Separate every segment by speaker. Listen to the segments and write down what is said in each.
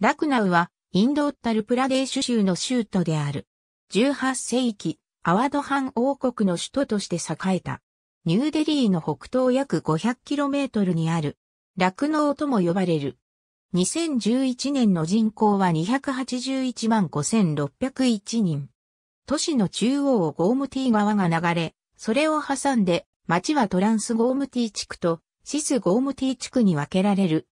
Speaker 1: ラクナウはインドウッタルプラデーシュ州の州都である。18世紀、アワドハン王国の首都として栄えた。ニューデリーの北東約 500km にある。ラクノーとも呼ばれる。2011年の人口は281万5601人。都市の中央をゴームティー川が流れ、それを挟んで、町はトランスゴームティー地区とシスゴームティー地区に分けられる。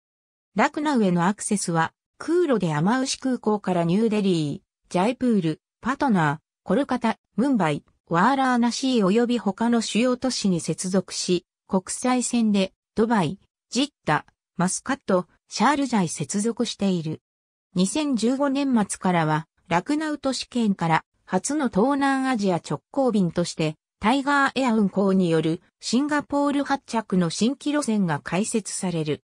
Speaker 1: ラクナウへのアクセスは、空路でアマウシ空港からニューデリー、ジャイプール、パトナー、コルカタ、ムンバイ、ワーラーナシー及び他の主要都市に接続し、国際線でドバイ、ジッダ、マスカット、シャールジャへ接続している。2015年末からは、ラクナウ都市圏から初の東南アジア直行便として、タイガーエア運行によるシンガポール発着の新規路線が開設される。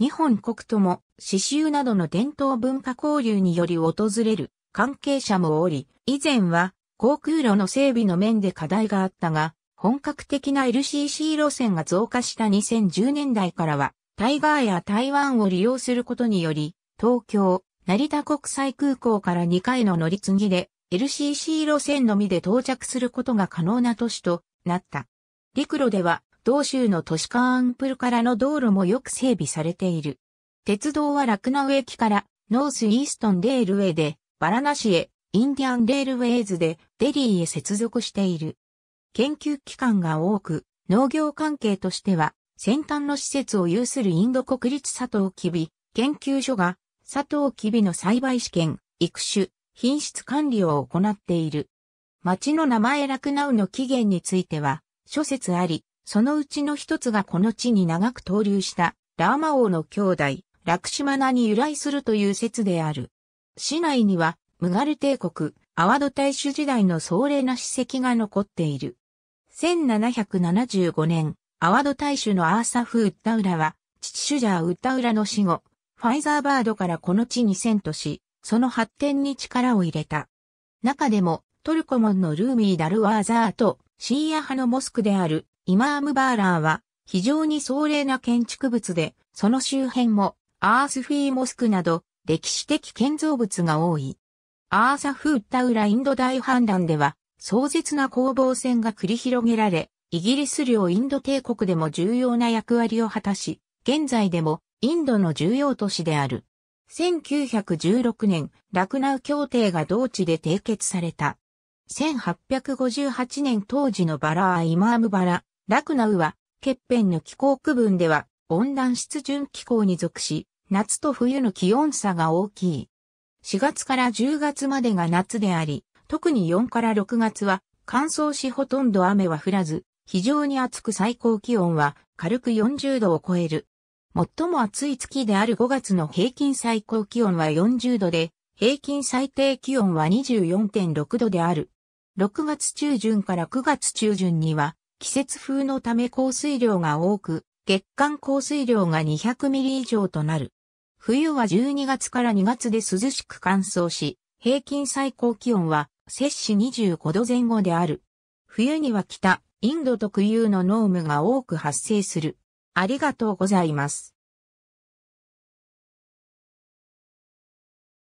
Speaker 1: 日本国とも刺繍などの伝統文化交流により訪れる関係者もおり、以前は航空路の整備の面で課題があったが、本格的な LCC 路線が増加した2010年代からは、タイガーや台湾を利用することにより、東京、成田国際空港から2回の乗り継ぎで LCC 路線のみで到着することが可能な都市となった。陸路では、同州の都市カーンプルからの道路もよく整備されている。鉄道はラクナウ駅からノースイーストンレールウェイでバラナ市へ、インディアンレールウェイズでデリーへ接続している。研究機関が多く、農業関係としては、先端の施設を有するインド国立佐藤キビ研究所が佐藤キビの栽培試験、育種、品質管理を行っている。町の名前ラクナウの起源については、諸説あり、そのうちの一つがこの地に長く登竜したラーマ王の兄弟、ラクシマナに由来するという説である。市内には、ムガル帝国、アワド大主時代の壮麗な史跡が残っている。1775年、アワド大主のアーサフ・ウッタウラは、父シュジャー・ウッタウラの死後、ファイザーバードからこの地に遷都し、その発展に力を入れた。中でも、トルコ門のルーミー・ダルワーザーとシーア派のモスクであるイマーム・バーラーは非常に壮麗な建築物で、その周辺もアースフィーモスクなど歴史的建造物が多い。アーサフーッタウラインド大反乱では壮絶な攻防戦が繰り広げられ、イギリス領インド帝国でも重要な役割を果たし、現在でもインドの重要都市である。1916年、ラクナウ協定が同地で締結された。1858年当時のバラー・イマームバラ、ラクナウは、欠片の気候区分では温暖湿潤気候に属し、夏と冬の気温差が大きい。4月から10月までが夏であり、特に4から6月は乾燥しほとんど雨は降らず、非常に暑く最高気温は軽く40度を超える。最も暑い月である5月の平均最高気温は40度で、平均最低気温は24.6度である。6月中旬から9月中旬には、季節風のため降水量が多く、月間降水量が200ミリ以上となる。冬は12月から2月で涼しく乾燥し、平均最高気温は摂氏25度前後である。冬には北、インド特有の濃霧が多く発生する。ありがとうございます。